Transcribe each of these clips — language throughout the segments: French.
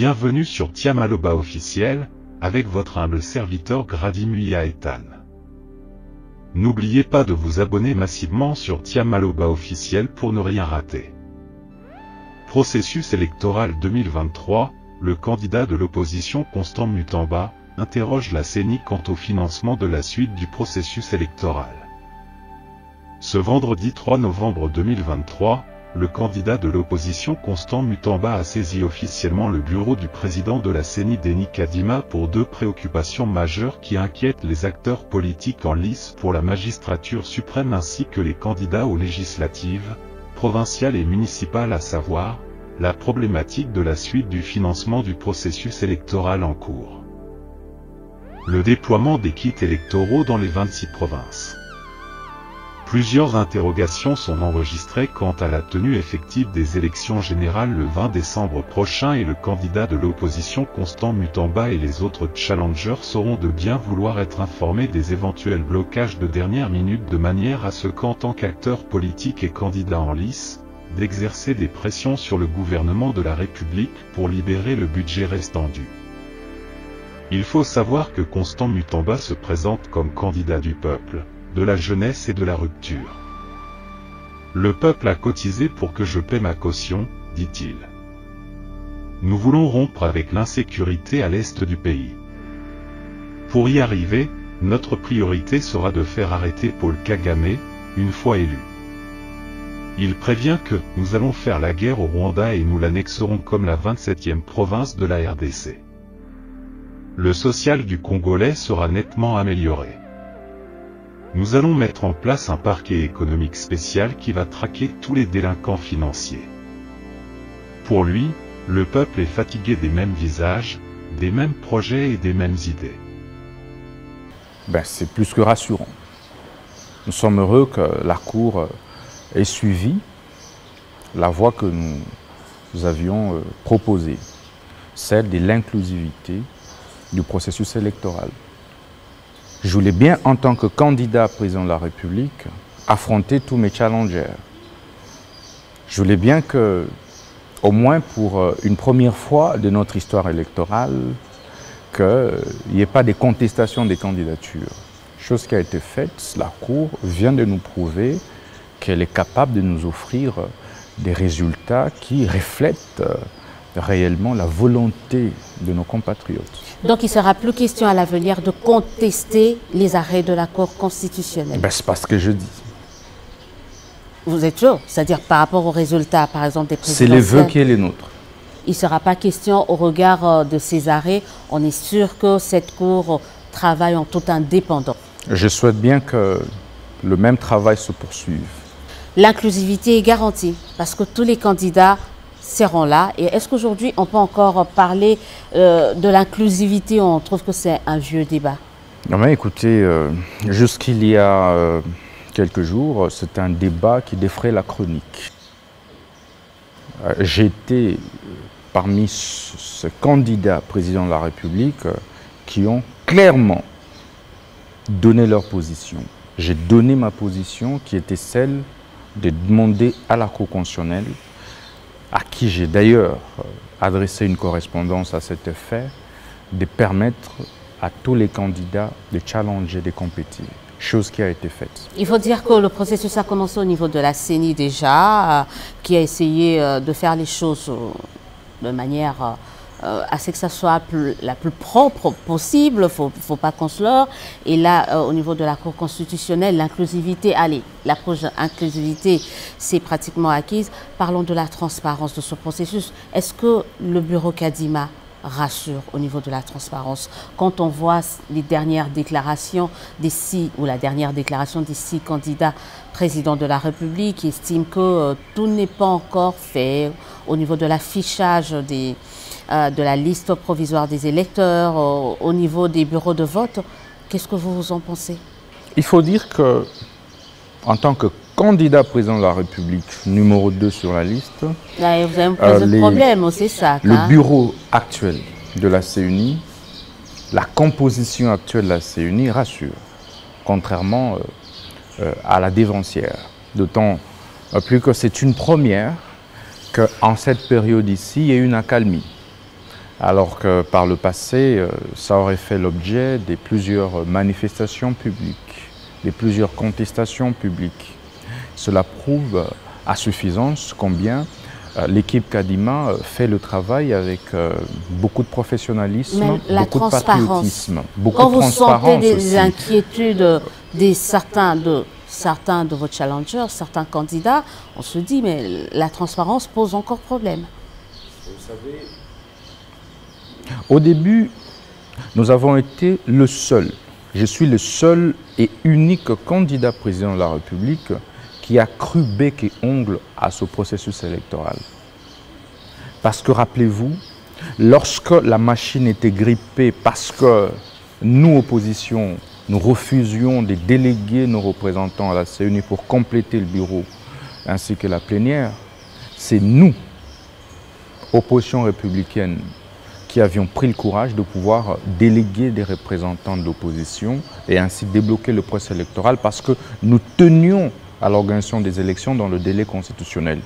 Bienvenue sur Tiamaloba officiel, avec votre humble serviteur Gradimuya Ethan. N'oubliez pas de vous abonner massivement sur Tiamaloba officiel pour ne rien rater. Processus électoral 2023, le candidat de l'opposition Constant Mutamba, interroge la CENI quant au financement de la suite du processus électoral. Ce vendredi 3 novembre 2023, le candidat de l'opposition Constant Mutamba a saisi officiellement le bureau du président de la CENI Denis Kadima pour deux préoccupations majeures qui inquiètent les acteurs politiques en lice pour la magistrature suprême ainsi que les candidats aux législatives, provinciales et municipales à savoir, la problématique de la suite du financement du processus électoral en cours. Le déploiement des kits électoraux dans les 26 provinces. Plusieurs interrogations sont enregistrées quant à la tenue effective des élections générales le 20 décembre prochain et le candidat de l'opposition Constant Mutamba et les autres challengers sauront de bien vouloir être informés des éventuels blocages de dernière minute de manière à ce qu'en tant qu'acteur politique et candidat en lice, d'exercer des pressions sur le gouvernement de la République pour libérer le budget restant dû. Il faut savoir que Constant Mutamba se présente comme candidat du peuple, de la jeunesse et de la rupture. Le peuple a cotisé pour que je paie ma caution, dit-il. Nous voulons rompre avec l'insécurité à l'est du pays. Pour y arriver, notre priorité sera de faire arrêter Paul Kagame, une fois élu. Il prévient que nous allons faire la guerre au Rwanda et nous l'annexerons comme la 27e province de la RDC. Le social du Congolais sera nettement amélioré. Nous allons mettre en place un parquet économique spécial qui va traquer tous les délinquants financiers. Pour lui, le peuple est fatigué des mêmes visages, des mêmes projets et des mêmes idées. Ben, c'est plus que rassurant. Nous sommes heureux que la Cour ait suivi la voie que nous, nous avions euh, proposée, celle de l'inclusivité du processus électoral. Je voulais bien, en tant que candidat président de la République, affronter tous mes challengers. Je voulais bien que, au moins pour euh, une première fois de notre histoire électorale, qu'il n'y ait pas de contestation des candidatures. Chose qui a été faite, la Cour vient de nous prouver qu'elle est capable de nous offrir des résultats qui reflètent euh, réellement la volonté de nos compatriotes. Donc il ne sera plus question à l'avenir de contester les arrêts de la Cour constitutionnelle. Ben, c'est pas ce que je dis. Vous êtes sûr? C'est-à-dire par rapport aux résultats, par exemple, des C'est les vœux qui est les nôtres. Il ne sera pas question, au regard euh, de ces arrêts, on est sûr que cette Cour travaille en toute indépendance. Je souhaite bien que le même travail se poursuive. L'inclusivité est garantie parce que tous les candidats seront là. Et est-ce qu'aujourd'hui, on peut encore parler euh, de l'inclusivité? On trouve que c'est un vieux débat. Non mais écoutez, euh, jusqu'il y a euh, quelques jours, c'est un débat qui défrait la chronique. Été parmi ces candidats président de la République qui ont clairement donné leur position. J'ai donné ma position qui était celle de demander à la Cour constitutionnelle à qui j'ai d'ailleurs euh, adressé une correspondance à cet effet, de permettre à tous les candidats de challenger, de compétir, chose qui a été faite. Il faut dire que le processus a commencé au niveau de la CENI déjà, euh, qui a essayé euh, de faire les choses de manière euh, à ce que ça soit la plus propre possible, faut, faut, pas qu'on se leurre. Et là, euh, au niveau de la Cour constitutionnelle, l'inclusivité, allez, l'approche d'inclusivité, c'est pratiquement acquise. Parlons de la transparence de ce processus. Est-ce que le bureau Kadima rassure au niveau de la transparence Quand on voit les dernières déclarations des six, ou la dernière déclaration des six candidats présidents de la République qui estiment que euh, tout n'est pas encore fait au niveau de l'affichage des euh, de la liste provisoire des électeurs, au, niveau des bureaux de vote. Qu'est-ce que vous en pensez? Il faut dire que, en tant que candidat président de la République, numéro 2 sur la liste. Là, vous avez un euh, problème, c'est ça. Le bureau actuel de la CUNI, la composition actuelle de la CUNI rassure, contrairement euh, à la dévancière. D'autant plus que c'est une première qu'en cette période ici, il y ait une accalmie. Alors que par le passé, ça aurait fait l'objet de plusieurs manifestations publiques, de plusieurs contestations publiques. Cela prouve à suffisance combien euh, l'équipe Kadima euh, fait le travail avec euh, beaucoup de professionnalisme, beaucoup de patriotisme, beaucoup Quand vous sentez des inquiétudes des certains de certains de vos challengers, certains candidats, on se dit mais la transparence pose encore problème. Vous savez, au début, nous avons été le seul. Je suis le seul et unique candidat président de la République qui a cru bec et ongle à ce processus électoral. Parce que rappelez-vous, lorsque la machine était grippée, parce que nous, opposition, nous refusions de déléguer nos représentants à la CNU pour compléter le bureau ainsi que la plénière, c'est nous, opposition républicaine, qui avions pris le courage de pouvoir déléguer des représentants de l'opposition et ainsi débloquer le processus électoral parce que nous tenions à l'organisation des élections dans le délai constitutionnel.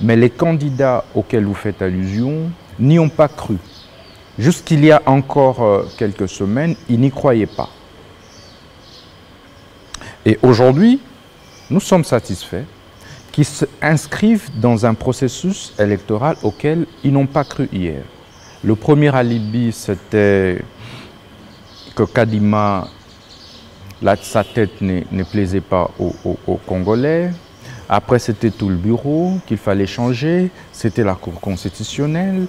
Mais les candidats auxquels vous faites allusion n'y ont pas cru. Jusqu'il y a encore euh, quelques semaines, ils n'y croyaient pas. Et aujourd'hui, nous sommes satisfaits qu'ils s'inscrivent dans un processus électoral auquel ils n'ont pas cru hier. Le premier alibi, c'était que Kadima sa tête ne, plaisait pas aux, Congolais. Après, c'était tout le bureau qu'il fallait changer. C'était la Cour constitutionnelle.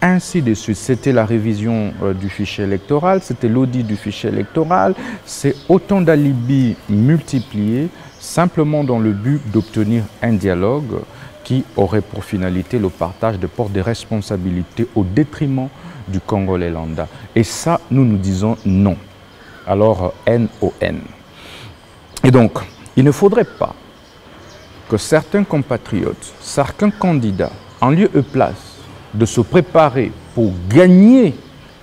Ainsi de suite. C'était la révision euh, du fichier électoral, c'était l'audit du fichier électoral. C'est autant d'alibis multipliés simplement dans le but d'obtenir un dialogue qui aurait pour finalité le partage de portes de responsabilités au détriment du Congolais lambda. Et ça, nous nous disons non alors N-O-N. Et donc, il ne faudrait pas que certains compatriotes, certains candidats, en lieu et place de se préparer pour gagner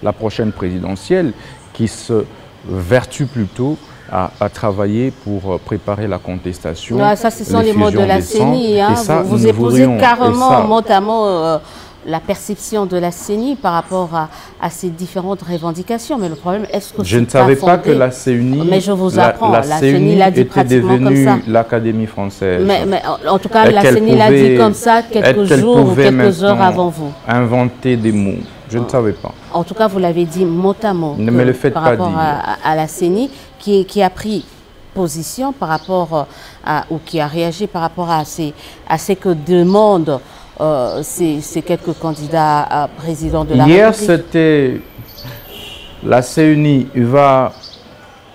la prochaine présidentielle, qui se vertuent plutôt à, travailler pour préparer la contestation. ça, ce sont les mots de la CENI. Hein. vous, vous épousez carrément, mot à mot, euh, la perception de la CENI par rapport à, ces différentes revendications. Mais le problème, est-ce que Je ne savais pas, que la CENI, mais je vous apprends, la, CENI, était devenue l'Académie française. Mais, en tout cas, la CENI l'a dit comme ça quelques jours ou quelques heures avant vous? Inventer des mots? Je ne savais pas. En tout cas, vous l'avez dit mot à mot. Ne me le faites par pas rapport À, la CENI, qui, qui a pris position par rapport à, ou qui a réagi par rapport à, ces, à ce que demande euh, ces, quelques candidats à président de la Hier, République Hier, c'était la CUNI va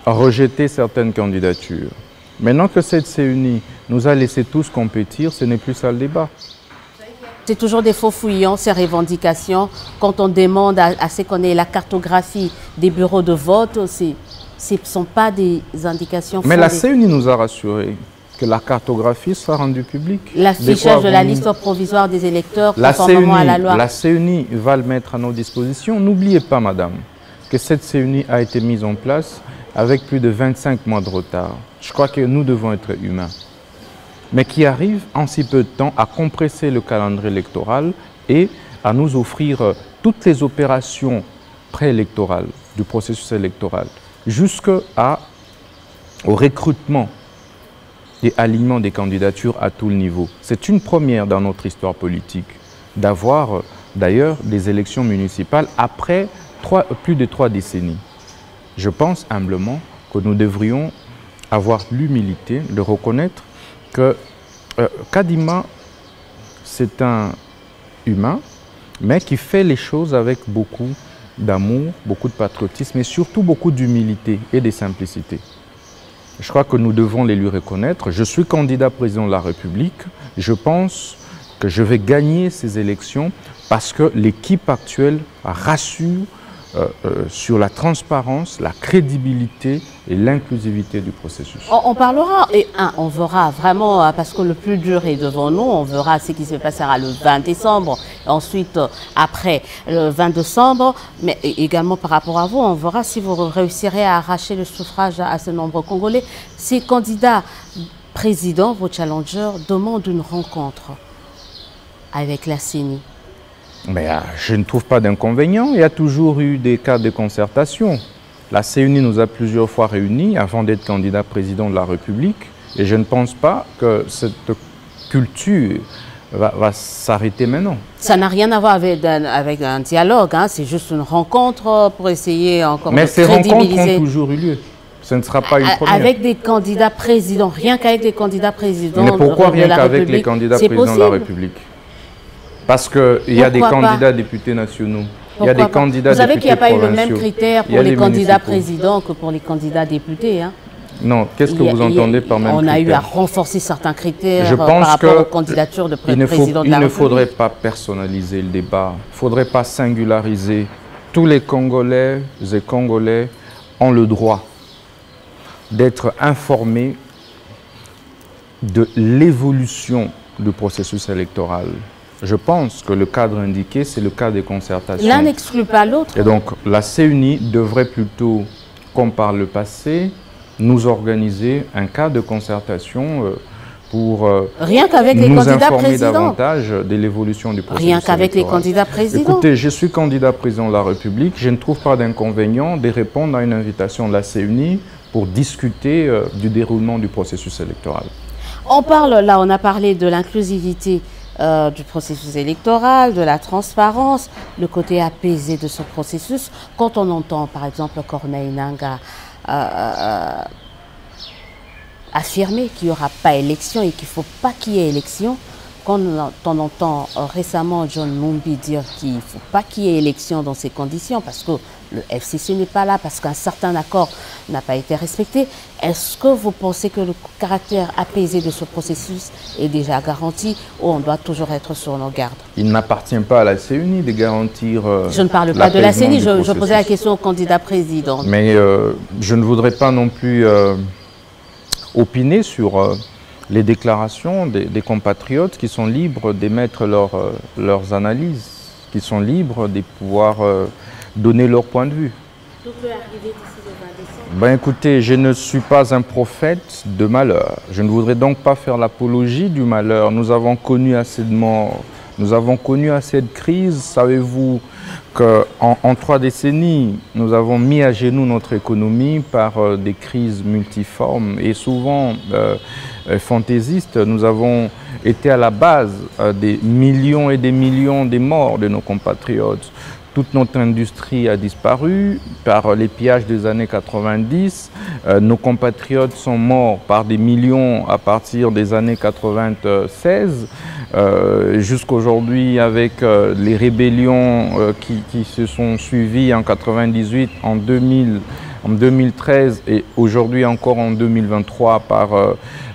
rejeter certaines candidatures. Maintenant que cette CUNI nous a laissé tous compétir, ce n'est plus ça le débat. C'est toujours des faux fouillants, ces revendications. Quand on demande à, ce qu'on ait la cartographie des bureaux de vote, ce ne sont pas des indications Mais la CUNI nous a rassurés que la cartographie soit rendue publique. L'affichage de la liste provisoire des électeurs la conformément à la loi. La CENI va le mettre à nos dispositions. N'oubliez pas, madame, que cette CENI a été mise en place avec plus de 25 mois de retard. Je crois que nous devons être humains. Mais qui arrive en si peu de temps à compresser le calendrier électoral et à nous offrir euh, toutes les opérations préélectorales du processus électoral, jusqu'au recrutement et alignement des candidatures à tout le niveau. C'est une première dans notre histoire politique d'avoir euh, d'ailleurs des élections municipales après plus de trois décennies. Je pense humblement que nous devrions avoir l'humilité de reconnaître que euh, Kadima, c'est un humain, mais qui fait les choses avec beaucoup d'amour, beaucoup de patriotisme et surtout beaucoup d'humilité et de simplicité. Je crois que nous devons les lui reconnaître. Je suis candidat président de la République. Je pense que je vais gagner ces élections parce que l'équipe actuelle rassure euh, euh, sur la transparence, la crédibilité et l'inclusivité du processus. On, parlera, et on verra vraiment, euh, parce que le plus dur est devant nous, on verra ce qui se passera le 20 décembre, ensuite après le 20 décembre, mais également par rapport à vous, on verra si vous réussirez à arracher le suffrage à ce nombre congolais. Ces candidats présidents, vos challengers, demandent une rencontre avec la CENI. Mais euh, je ne trouve pas d'inconvénient. Il y a toujours eu des cas de concertation. La CUNI nous a plusieurs fois réunis avant d'être candidat président de la République. Et je ne pense pas que cette culture va, s'arrêter maintenant. Ça n'a rien à voir avec un, dialogue, hein. c'est juste une rencontre pour essayer encore Mais ces rencontres ont toujours eu lieu. Ce ne sera pas une première. Avec des candidats présidents, rien qu'avec des candidats présidents. Mais pourquoi rien qu'avec les candidats présidents de la République? Parce qu'il y a des candidats députés nationaux. il y a des candidats Vous savez qu'il n'y a pas eu le même critère pour les, candidats présidents que pour les candidats députés. Hein. Non, qu'est-ce que vous entendez par même On a eu à renforcer certains critères Je pense par rapport aux candidatures de président de la Il ne faudrait pas personnaliser le débat. Il ne faudrait pas singulariser. Tous les Congolais et Congolais ont le droit d'être informés de l'évolution du processus électoral. Je pense que le cadre indiqué, c'est le cadre des concertations. L'un n'exclut pas l'autre. Et donc, la CUNI devrait plutôt, comme par le passé, nous organiser un cadre de concertation euh, pour euh, Rien qu'avec les candidats informer davantage de l'évolution du processus Rien qu'avec les candidats présidents. Écoutez, je suis candidat président de la République. Je ne trouve pas d'inconvénient de répondre à une invitation de la CUNI pour discuter euh, du déroulement du processus électoral. On parle, là, on a parlé de l'inclusivité euh, du processus électoral, de la transparence, le côté apaisé de ce processus. Quand on entend par exemple Corneille Nanga euh, euh, affirmer qu'il n'y aura pas élection et qu'il ne faut pas qu'il y ait élection, quand on entend récemment John Mumbi dire qu'il ne faut pas qu'il y ait élection dans ces conditions parce que le FCC n'est pas là parce qu'un certain accord n'a pas été respecté. Est-ce que vous pensez que le caractère apaisé de ce processus est déjà garanti ou on doit toujours être sur nos gardes? Il n'appartient pas à la CENI de garantir. Euh, je ne parle pas de la CENI, je, posais la question au candidat président. Mais euh, je ne voudrais pas non plus euh, opiner sur les déclarations des, des, compatriotes qui sont libres d'émettre leurs analyses, qui sont libres de pouvoir donner leur point de vue. Tout peut arriver d'ici le 20 décembre. Ben écoutez, je ne suis pas un prophète de malheur. Je ne voudrais donc pas faire l'apologie du malheur. Nous avons connu assez de morts, nous avons connu assez de crises. Savez-vous qu'en en, trois décennies, nous avons mis à genoux notre économie par euh, des crises multiformes et souvent euh, euh, fantaisistes. Nous avons été à la base des millions et des millions de morts de nos compatriotes toute notre industrie a disparu par les pillages des années 90. Euh, nos compatriotes sont morts par des millions à partir des années 96. Euh, jusqu'aujourd'hui avec euh, les rébellions qui, qui, se sont suivies en 98, en 2000, en 2013 et aujourd'hui encore en 2023 par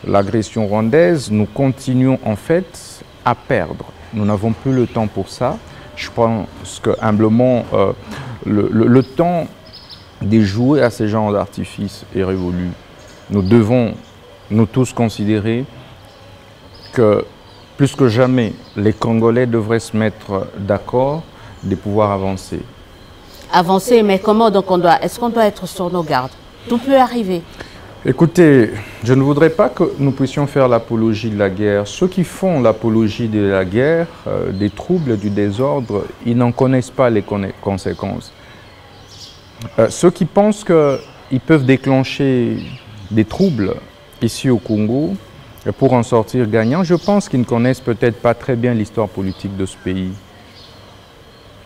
l'agression rwandaise, nous continuons en fait à perdre. Nous n'avons plus le temps pour ça. Je pense que humblement, euh, le, temps de jouer à ces genres d'artifice est révolu. Nous devons, nous tous, considérer que plus que jamais, les Congolais devraient se mettre d'accord de pouvoir avancer. Avancer, mais comment donc on doit? Est-ce qu'on doit être sur nos gardes? Tout peut arriver. Écoutez, je ne voudrais pas que nous puissions faire l'apologie de la guerre. Ceux qui font l'apologie de la guerre, euh, des troubles, du désordre, ils n'en connaissent pas les conséquences. Euh, ceux qui pensent qu'ils peuvent déclencher des troubles ici au Congo pour en sortir gagnant, je pense qu'ils ne connaissent peut-être pas très bien l'histoire politique de ce pays.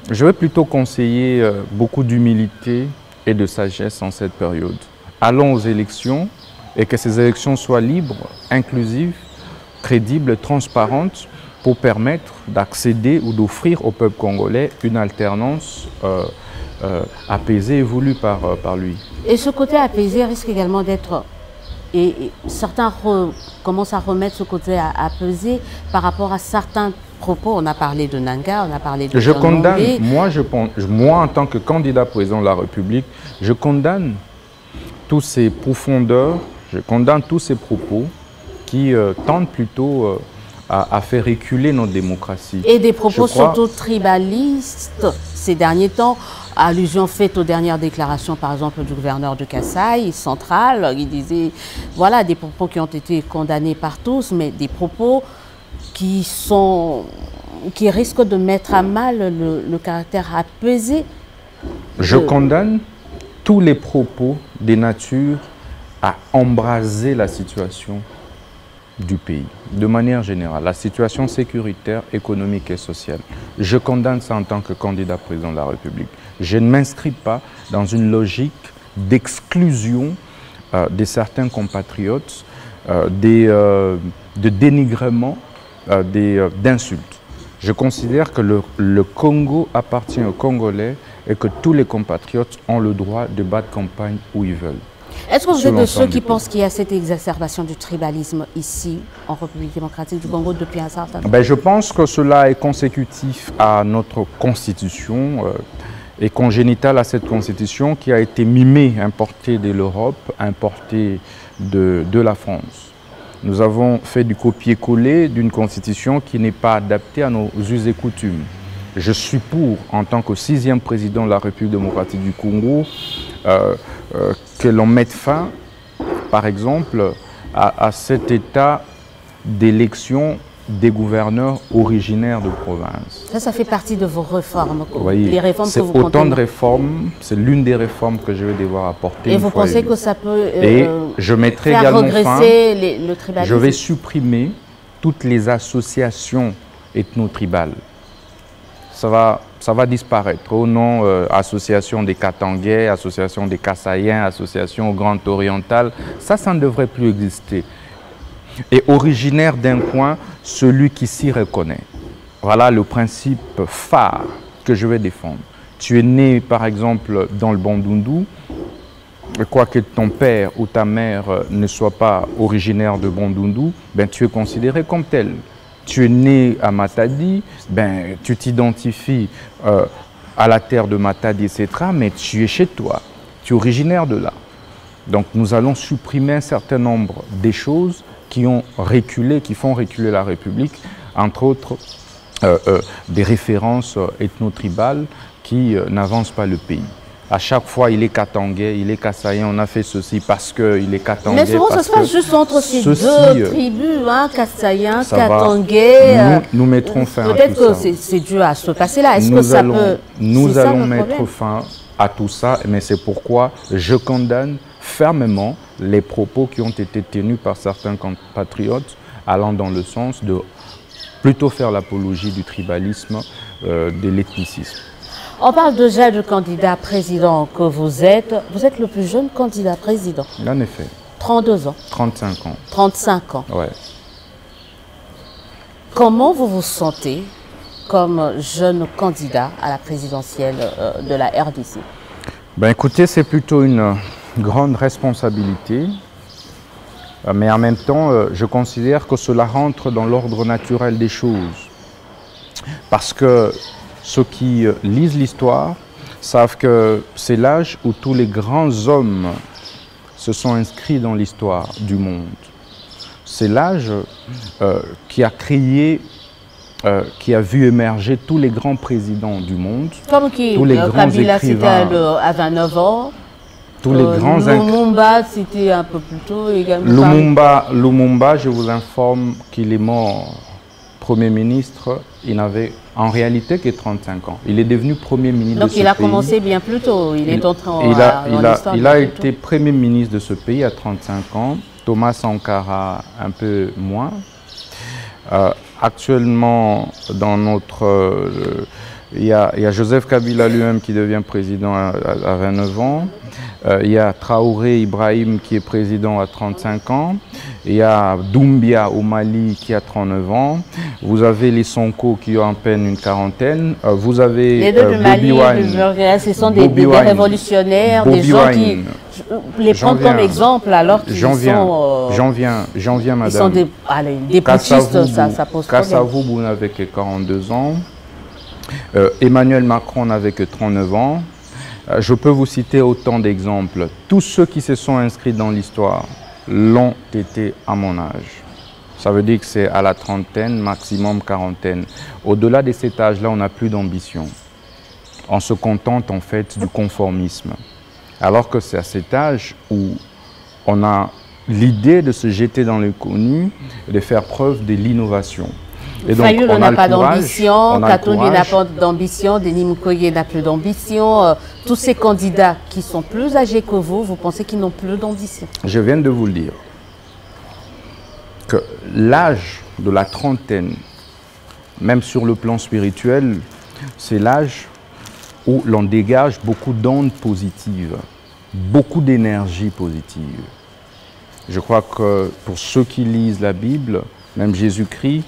Je vais plutôt conseiller euh, beaucoup d'humilité et de sagesse en cette période allons aux élections et que ces élections soient libres, inclusives, crédibles, transparentes pour permettre d'accéder ou d'offrir au peuple congolais une alternance euh, euh, apaisée et voulue par, euh, par lui. Et ce côté apaisé risque également d'être... Et, certains commencent à remettre ce côté apaisé par rapport à certains propos, on a parlé de Nanga, on a parlé de Je condamne, moi, je, moi en tant que candidat président de la République, je condamne tous ces profondeurs, je condamne tous ces propos qui euh, tentent plutôt euh, à, à faire reculer notre démocratie. Et des propos crois- surtout tribalistes ces derniers temps. Allusion faite aux dernières déclarations, par exemple, du gouverneur de Kassai, central. Il disait, voilà, des propos qui ont été condamnés par tous, mais des propos qui sont qui risquent de mettre à mal le, le caractère apaisé. Je de- condamne tous les propos des natures à embraser la situation du pays, de manière générale, la situation sécuritaire, économique et sociale. Je condamne ça en tant que candidat président de la République. Je ne m'inscris pas dans une logique d'exclusion euh, de certains compatriotes, euh, des, euh, de dénigrement, d'insultes. Je considère que le Congo appartient aux Congolais et que tous les compatriotes ont le droit de battre campagne où ils veulent. Est-ce que vous êtes de ceux qui pensent qu'il y a cette exacerbation du tribalisme ici, en République démocratique du Congo, depuis un certain temps? Ben, je pense que cela est consécutif à notre constitution euh, et congénital à cette constitution qui a été mimée, importée de l'Europe, importée de, de la France. Nous avons fait du copier-coller d'une constitution qui n'est pas adaptée à nos us et coutumes. Je suis pour, en tant que sixième président de la République démocratique du Congo, euh, euh, que l'on mette fin, par exemple, à, à cet état d'élection des gouverneurs originaires de province. Ça, ça fait partie de vos réformes, voyez, les réformes que c'est vous autant comptez de réformes, c'est l'une des réformes que je vais devoir apporter. Et une vous fois pensez que ça peut euh, Et je mettrai faire également fin, les- le tribalisme? Je vais supprimer toutes les associations ethno-tribales. Ça va, ça va disparaître au nom euh, association des Katangais, association des Kassaïens, association Grand Oriental. Ça, ça ne devrait plus exister. Et originaire d'un coin, celui qui s'y reconnaît. Voilà le principe phare que je vais défendre. Tu es né, par exemple, dans le Bandundu, quoique ton père ou ta mère euh, ne soit pas originaire de Bandundu, ben, tu es considéré comme tel. Tu es né à Matadi, ben, tu t'identifies euh, à la terre de Matadi, etc., mais tu es chez toi, tu es originaire de là. Donc nous allons supprimer un certain nombre des choses qui ont reculé, qui font reculer la République, entre autres euh, euh, des références ethno-tribales qui n'avancent pas le pays. À chaque fois, il est katangais, il est kassaïen, on a fait ceci parce qu'il est katangais. Mais souvent, ça se passe que juste entre ces ceci, deux euh, tribus, hein, Kassaïen, va. Katangais. Nous- euh, nous mettrons fin à Peut-être tout que ça. c'est- c'est dû à ce passé-là. Est-ce que ça allons, peut. nous ça allons mettre fin à tout ça, mais c'est pourquoi je condamne fermement les propos qui ont été tenus par certains compatriotes allant dans le sens de plutôt faire l'apologie du tribalisme, euh, de l'ethnicisme. On parle déjà du candidat président que vous êtes. Vous êtes le plus jeune candidat président. En effet, 32 ans, 35 ans. 35 ans. Ouais. Comment vous vous sentez comme jeune candidat à la présidentielle euh, de la RDC Ben écoutez, c'est plutôt une euh, grande responsabilité, Euh, mais en même temps, je considère que cela rentre dans l'ordre naturel des choses. Parce que ceux qui euh, lisent l'histoire savent que c'est l'âge où tous les grands hommes se sont inscrits dans l'histoire du monde. C'est l'âge euh, qui a créé, euh, qui a vu émerger tous les grands présidents du monde, Comme qui Tous les euh, grands Kabila, c'était écrivains. à, le- à 29 ans. tous les grands Lumumba, c'était un peu plus tôt également. Lumumba, Lumumba, je vous informe qu'il est mort Premier ministre. Il n'avait en réalité que 35 ans. Il est devenu Premier ministre Donc de ce il a pays. commencé bien plus tôt. Il, est entré en, il a, dans il a, il a été tôt. Premier ministre de ce pays à 35 ans. Thomas Sankara un peu moins. Euh, actuellement, dans notre, euh, Il y, a, il y a Joseph Kabila lui-même qui devient président à, à- à 29 ans. Euh, il y a Traoré Ibrahim qui est président à 35 ans. Il y a Doumbia au Mali qui a 39 ans. Vous avez les Sonko qui ont à peine une quarantaine. Euh, vous avez Les deux euh, du Mali, du ce sont des, des- révolutionnaires, des gens qui... Wine. Les prendre comme exemple alors qu'ils sont... euh, j'en viens, j'en viens, ils madame. sont des, allez, des Kassavou, ça, ça pose problème. Kassavou, vous n'avez que 42 ans. Euh, Emmanuel Macron n'avait que 39 ans. Euh, je peux vous citer autant d'exemples. Tous ceux qui se sont inscrits dans l'histoire l'ont été à mon âge. Ça veut dire que c'est à la trentaine, maximum quarantaine. Au-delà de cet âge-là, on n'a plus d'ambition. On se contente en fait du conformisme. Alors que c'est à cet âge où on a l'idée de se jeter dans l'inconnu et de faire preuve de l'innovation. Et donc, on n'a pas d'ambition, Katumbi n'a pas d'ambition, Denis Mukwege n'a plus d'ambition. euh, tous ces candidats qui sont plus âgés que vous, vous pensez qu'ils n'ont plus d'ambition? Je viens de vous le dire que l'âge de la trentaine, même sur le plan spirituel, c'est l'âge où l'on dégage beaucoup d'ondes positives, beaucoup d'énergie positive. Je crois que pour ceux qui lisent la Bible, même Jésus-Christ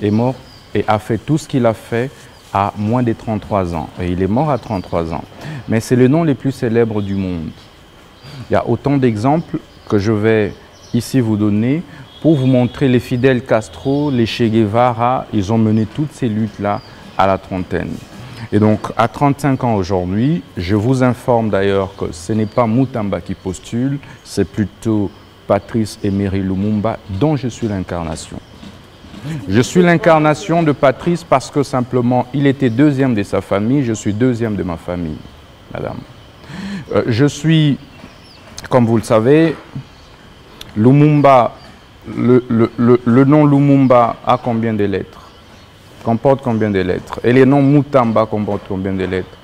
est mort et a fait tout ce qu'il a fait à moins de 33 ans. Et il est mort à 33 ans. Mais c'est le nom le plus célèbre du monde. Il y a autant d'exemples que je vais ici vous donner pour vous montrer les fidèles Castro, les Che Guevara, ils ont mené toutes ces luttes-là à la trentaine. Et donc, à 35 ans aujourd'hui, je vous informe d'ailleurs que ce n'est pas Mutamba qui postule, c'est plutôt Patrice Emery Lumumba, dont je suis l'incarnation. Je suis l'incarnation de Patrice parce que simplement, il était deuxième de sa famille, je suis deuxième de ma famille, madame. Euh, je suis, comme vous le savez, Lumumba, le, nom Lumumba a combien de lettres? Comporte combien de lettres? Et le nom Mutamba comporte combien de lettres?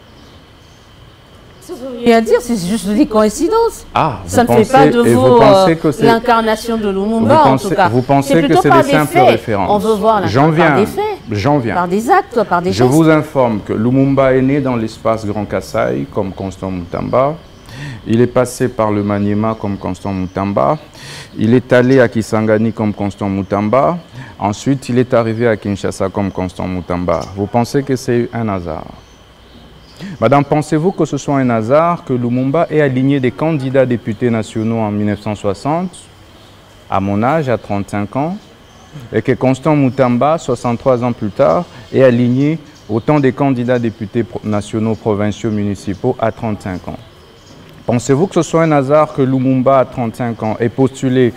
À dire, c'est juste des coïncidences. Ah, Ça ne fait pas de vous, euh, l'incarnation de Lumumba, Vous en pensez, tout cas. vous pensez que c'est des simples références On veut voir l'incarnation par viens. des faits, J'en viens. par des actes, par des Je gestes. vous informe que Lumumba est né dans l'espace Grand Kassai comme Constant Mutamba. Il est passé par le Maniema comme Constant Mutamba. Il est allé à Kisangani comme Constant Mutamba. Ensuite, il est arrivé à Kinshasa comme Constant Mutamba. Vous pensez que c'est un hasard? Madame, pensez-vous que ce soit un hasard que Lumumba ait aligné des candidats députés nationaux en 1960, à mon âge, à 35 ans, et que Constant Mutamba, 63 ans plus tard, ait aligné autant des candidats députés nationaux, provinciaux, municipaux à 35 ans? Pensez-vous que ce soit un hasard que Lumumba, à 35 ans, ait postulé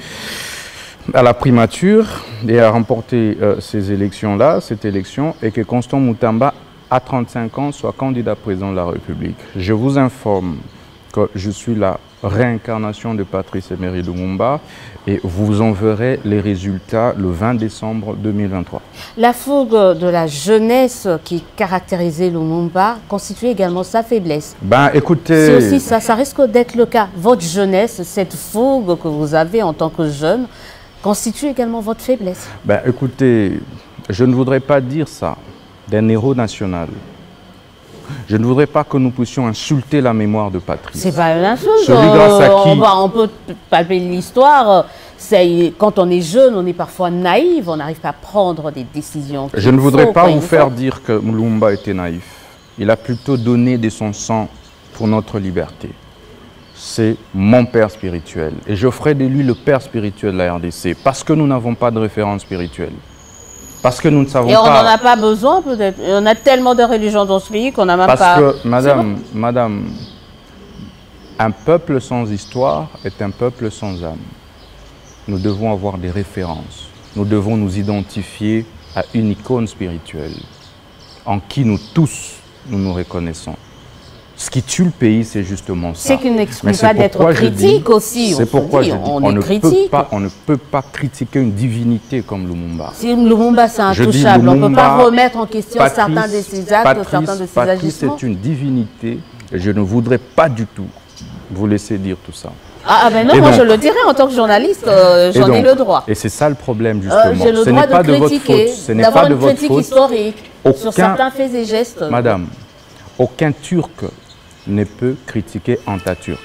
à la primature et a remporté euh, ces élections-là, cette élection, et que Constant Mutamba, à 35 ans, soit candidat président de la République. Je vous informe que je suis la réincarnation de Patrice Emery Lumumba et vous en verrez les résultats le 20 décembre 2023. La fougue de la jeunesse qui caractérisait Lumumba constituait également sa faiblesse. Ben C'est écoutez, aussi ça, ça risque d'être le cas. Votre jeunesse, cette fougue que vous avez en tant que jeune, constitue également votre faiblesse. ben, écoutez, je ne voudrais pas dire ça d'un héros national. Je ne voudrais pas que nous puissions insulter la mémoire de Patrice. C'est pas la chose. Celui grâce à qui- on, va- on peut palper l'histoire. C'est quand on est jeune, on est parfois naïf, on n'arrive pas à prendre des décisions. Je ne voudrais faut pas vous faire faut. dire que Lumumba était naïf. Il a plutôt donné de son sang pour notre liberté. C'est mon père spirituel. Et je ferai de lui le père spirituel de la RDC parce que nous n'avons pas de référence spirituelle. Parce que nous ne savons Et on n'en pas. a pas besoin peut-être. On a tellement de religions dans ce pays qu'on n'a même Parce pas. que, madame, madame, un peuple sans histoire est un peuple sans âme. Nous devons avoir des références. Nous devons nous identifier à une icône spirituelle en qui nous tous nous nous reconnaissons. Ce qui tue le pays, c'est justement ça. C'est qu'il n'exclut pas d'être dis- critique aussi. C'est pourquoi dit, je dis, on, ne critique. peut pas, on ne peut pas critiquer une divinité comme Lumumba. Si Lumumba, c'est intouchable. on ne peut pas remettre en question certains de ses actes, Patrice- certains de ses Patrice agissements. est une divinité et je ne voudrais pas du tout vous laisser dire tout ça. Ah, ah ben non, Et moi donc- je le dirais en tant que journaliste, euh, j'en ai le droit. Et c'est ça le problème Euh, justement. J'ai le ce droit n'est pas de votre critiquer, faute. Ce n'est d'avoir pas de une votre critique faute. historique. sur certains faits et gestes. Madame, aucun Turc ne peut critiquer Antaturk.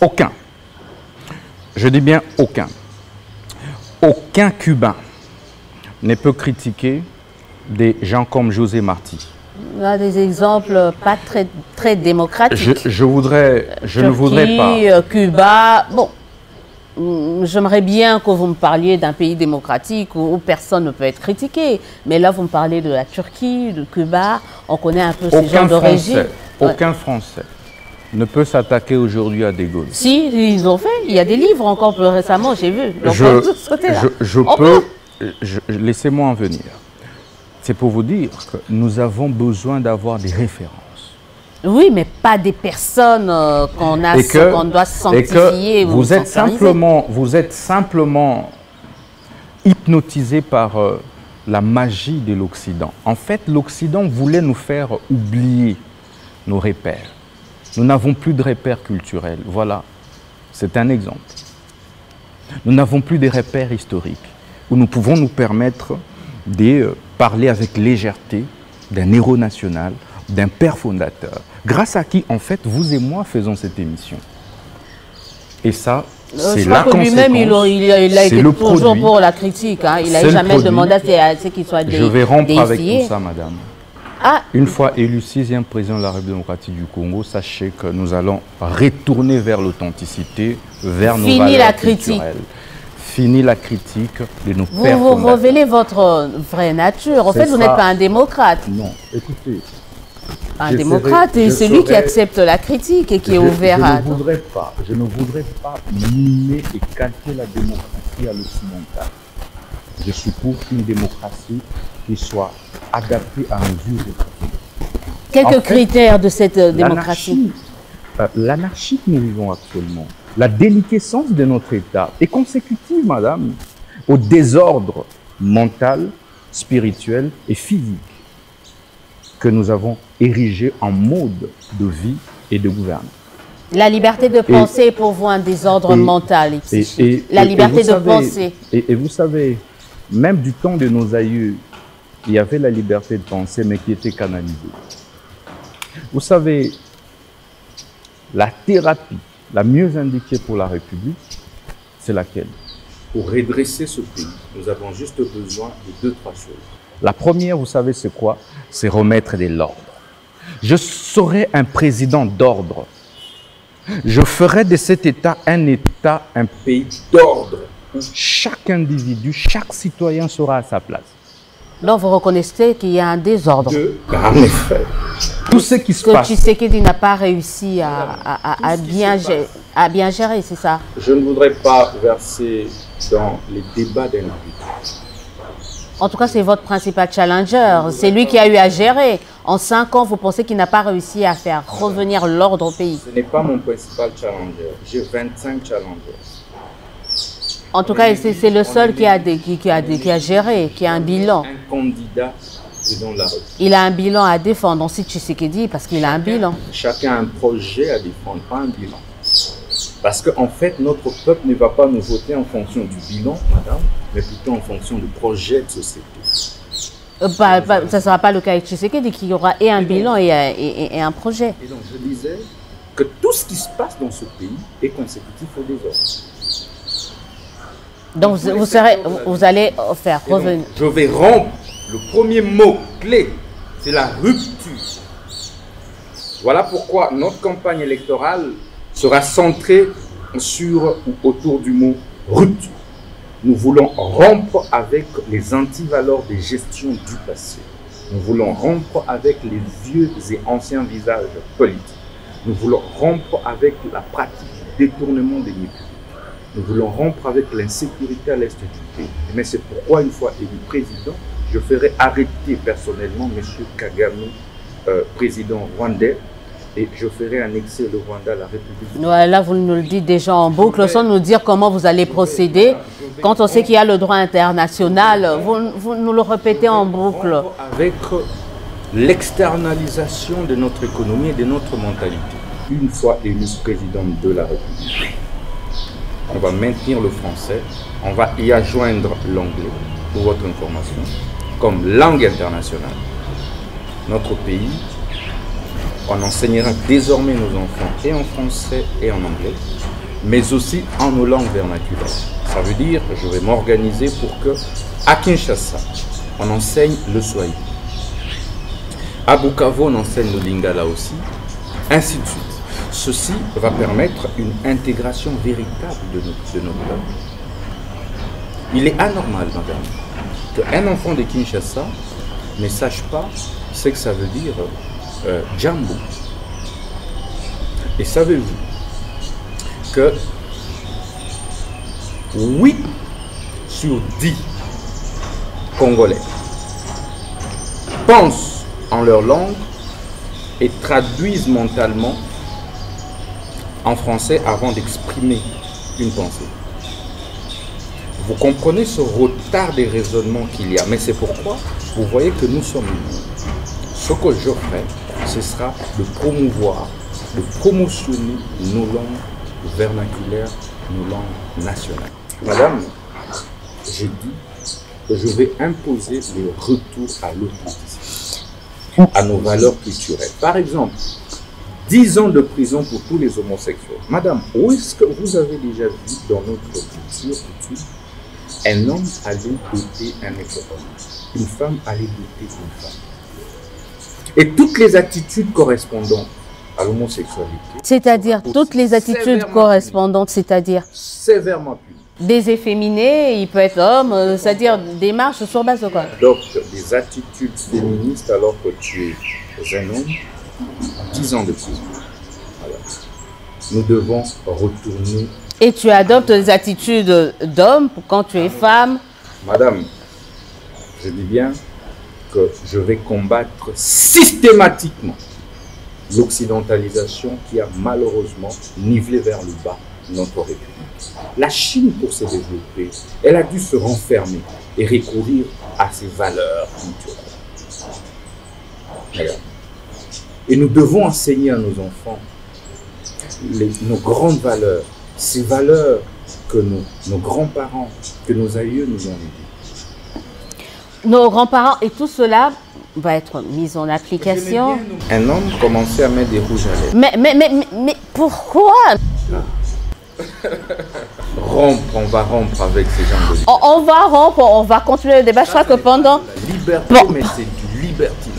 Aucun. Je dis bien aucun. Aucun Cubain ne peut critiquer des gens comme José Marti. On a des exemples pas très, très démocratiques. Je, voudrais, je ne voudrais pas. Euh, Cuba, bon, j'aimerais bien que vous me parliez d'un pays démocratique où, personne ne peut être critiqué. Mais là, vous me parlez de la Turquie, de Cuba, on connaît un peu ces gens de régime. Aucun Français ne peut s'attaquer aujourd'hui à De Gaulle. Si, ils ont fait. Il y a des livres encore plus récemment, j'ai vu. je, peux. Laissez-moi en venir. C'est pour vous dire que nous avons besoin d'avoir des références. Oui, mais pas des personnes euh, qu'on a, qu'on doit sanctifier. vous, êtes simplement, vous êtes simplement hypnotisé par euh, la magie de l'Occident. En fait, l'Occident voulait nous faire oublier nos repères. Nous n'avons plus de repères culturels. Voilà, c'est un exemple. Nous n'avons plus de repères historiques où nous pouvons nous permettre de euh, parler avec légèreté d'un héros national, d'un père fondateur, grâce à qui, en fait, vous et moi faisons cette émission? Et ça, euh, c'est la conséquence. Lui-même, il, a, été toujours pour la critique. Hein. Il n'a jamais demandé à ce qu'il soit des, Je vais rompre avec tout ça, madame. Ah. Une fois élu sixième président de la République démocratique du Congo, sachez que nous allons retourner vers l'authenticité, vers nos valeurs la critique. Fini la critique de nos vous, Vous révélez votre vraie nature. En fait, vous n'êtes pas un démocrate. Non, écoutez. Un démocrate, c'est lui qui accepte la critique et qui est ouvert à... Je ne voudrais pas, je ne voudrais pas miner et calquer la démocratie à l'occidental. Je suis pour une démocratie qui soit adaptée à mesure de Quelques critères de cette euh, démocratie. euh, L'anarchie que nous vivons actuellement, la déliquescence de notre État est consécutive, madame, au désordre mental, spirituel et physique que nous avons érigé en mode de vie et de gouvernement. La liberté de penser est pour vous un désordre mental et, La liberté de penser. Et, vous savez, même du temps de nos aïeux, il y avait la liberté de penser, mais qui était canalisée. Vous savez, la thérapie la mieux indiquée pour la République, c'est laquelle? Pour redresser ce pays, nous avons juste besoin de deux, trois choses. La première, vous savez, c'est quoi? C'est remettre de l'ordre. Je serai un président d'ordre. Je ferai de cet État un État, un pays d'ordre chaque individu, chaque citoyen sera à sa place. Donc vous reconnaissez qu'il y a un désordre. en effet. Tout ce qui se que passe. Que Tshisekedi n'a pas réussi à, bien, gérer, à bien gérer, c'est ça? Je ne voudrais pas verser dans les débats d'un En tout cas, c'est votre principal challenger. C'est lui qui a eu à gérer. En cinq ans, vous pensez qu'il n'a pas réussi à faire revenir l'ordre au pays Ce n'est pas mon principal challenger. J'ai 25 challengers. En tout cas, c'est le seul qui a, qui, a, qui a géré, qui a un bilan. Un candidat la Il a un bilan à défendre. On cite Tshisekedi parce qu'il a un bilan. Chacun a un projet à défendre, pas un bilan. Parce qu'en fait, notre peuple ne va pas nous voter en fonction du bilan, madame, mais plutôt en fonction du projet de société. Euh, ça ne sera pas le cas avec Tshisekedi, qu'il y aura et un bilan et, et, un projet. Et donc, je disais que tout ce qui se passe dans ce pays est consécutif au désordre. Donc vous, serez, vous allez faire revenir. Je vais rompre. Le premier mot clé, c'est la rupture. Voilà pourquoi notre campagne électorale sera centrée sur ou autour du mot rupture. Nous voulons rompre avec les antivaleurs des gestions du passé. Nous voulons rompre avec les vieux et anciens visages politiques. Nous voulons rompre avec la pratique du détournement des niveaux. Nous voulons rompre avec l'insécurité à l'est du pays. Mais c'est pourquoi, une fois élu président, je ferai arrêter personnellement M. Kagame, euh, président rwandais, et je ferai annexer le Rwanda à la République. là, vous nous le dites déjà en boucle, sans nous dire comment vous allez procéder. Quand on sait qu'il y a le droit international, vous, vous nous le répétez en boucle. Avec l'externalisation de notre économie et de notre mentalité. Une fois élu président de la République, on va maintenir le français, on va y adjoindre l'anglais pour votre information. comme langue internationale. Notre pays, on enseignera désormais nos enfants et en français et en anglais, mais aussi en nos langues vernaculaires. Ça veut dire je vais m'organiser pour que à Kinshasa, on enseigne le Swahili. À Bukavu, on enseigne le Lingala aussi, ainsi de suite. Ceci va permettre une intégration véritable de notre, de. Il est anormal, madame, qu'un enfant de Kinshasa ne sache pas ce que ça veut dire euh, Djambo. Et savez-vous que 8 sur 10 Congolais pensent en leur langue et traduisent mentalement en français avant d'exprimer une pensée. Vous comprenez ce retard des raisonnements qu'il y a, mais c'est pourquoi vous voyez que nous sommes Ce que je ferai, ce sera de promouvoir, de promotionner nos langues vernaculaires, nos langues nationales. Madame, j'ai dit que je vais imposer le retour à l'authenticité, à nos valeurs culturelles. Par exemple, 10 ans de prison pour tous les homosexuels. Madame, où est-ce que vous avez déjà vu dans notre culture un homme aller doter un homme, une femme aller doter une femme Et toutes les attitudes correspondantes à l'homosexualité. C'est-à-dire toutes les attitudes correspondantes, c'est-à-dire Sévèrement punies. Des efféminés, il peut être homme, euh, c'est-à-dire des marches sur base de quoi Donc, des attitudes féministes alors que tu es un homme, 10 ans de prison. Nous devons retourner. Et tu adoptes des attitudes d'homme quand tu es femme Madame, je dis bien que je vais combattre systématiquement l'occidentalisation qui a malheureusement nivelé vers le bas notre République. La Chine, pour se développer, elle a dû se renfermer et recourir à ses valeurs culturelles. Et nous devons enseigner à nos enfants nos grandes valeurs, ces valeurs que nos, grands-parents, que nos aïeux nous ont. Nos grands-parents et tout cela va être mis en application. Un homme commençait à mettre des rouges à lèvres. Mais, mais, mais, mais, pourquoi? Rompre, on va rompre avec ces gens de on, on, va rompre, on va continuer le débat. Je crois que pendant... La liberté, mais c'est du libertinage.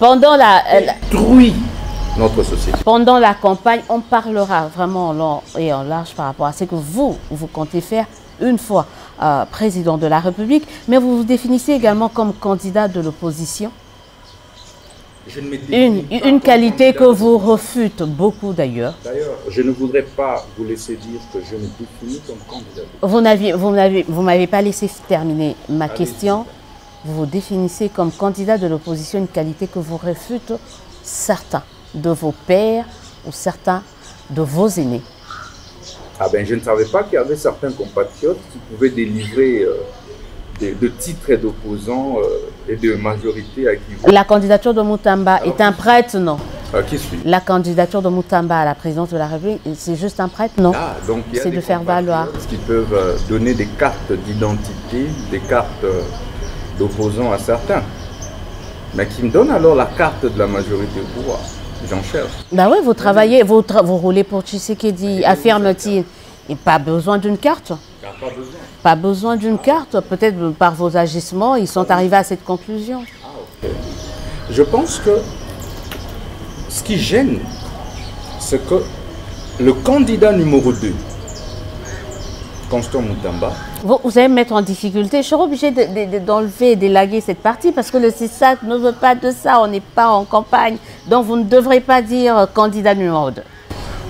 Pendant la, Détruit notre société. Pendant la campagne, on parlera vraiment en long et en large par rapport à ce que vous, vous comptez faire une fois euh, président de la République, mais vous vous définissez également comme candidat de l'opposition. Une, une qualité que vous refutez beaucoup d'ailleurs. D'ailleurs, je ne voudrais pas vous laisser dire que je me définis comme candidat. Vous ne m'avez pas laissé terminer ma question vous vous définissez comme candidat de l'opposition, une qualité que vous refutez certains de vos pères ou certains de vos aînés. Ah ben, je ne savais pas qu'il y avait certains compatriotes qui pouvaient délivrer euh, de, de, titres d'opposants euh, et de majorité à qui La candidature de Moutamba est un prêtre, non euh, Qui suit La candidature de Moutamba à la présidence de la République, c'est juste un prêtre, non Ah, donc C'est de faire valoir. qui peuvent euh, donner des cartes d'identité, des cartes d'opposants à certains, mais qui me donnent alors la carte de la majorité au pouvoir. J'en cherche. Ben oui, vous travaillez, vous, tra vous roulez pour Tshisekedi, affirme-t-il. Et pas besoin d'une carte. Pas besoin. Pas besoin d'une carte. Peut-être par vos agissements, ils sont arrivés à cette conclusion. Ah. Je pense que ce qui gêne, c'est que le candidat numéro 2, Constant Moutamba, vous, vous, allez me mettre en difficulté. Je serai obligée d'enlever et d'élaguer cette partie parce que le CISAC ne veut pas de ça. On n'est pas en campagne. Donc vous ne devrez pas dire candidat numéro 2.